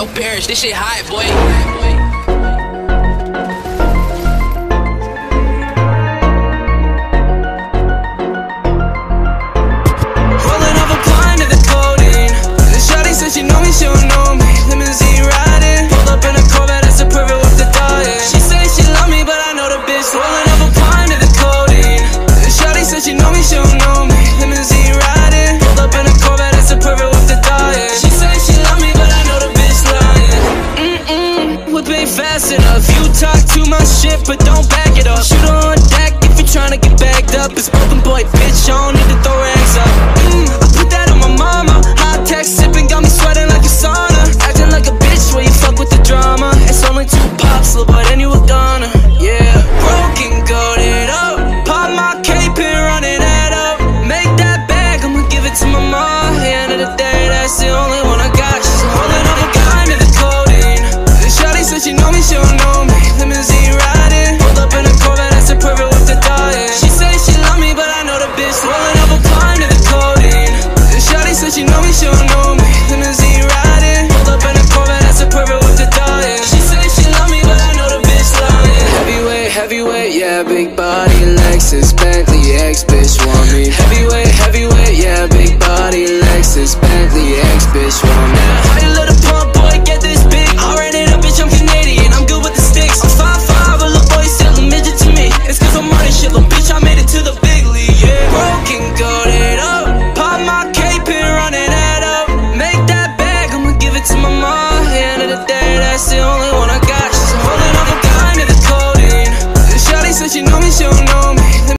your parents. This shit hot, boy. fast enough You talk too much shit, but don't back it up Shoot on deck if you're trying to get bagged up It's broken boy, bitch, I don't need to throw. Heavyweight, yeah, big body, Lexus, Bentley, X bitch want me Heavyweight, heavyweight, yeah, big body, Lexus, Bentley, X bitch want me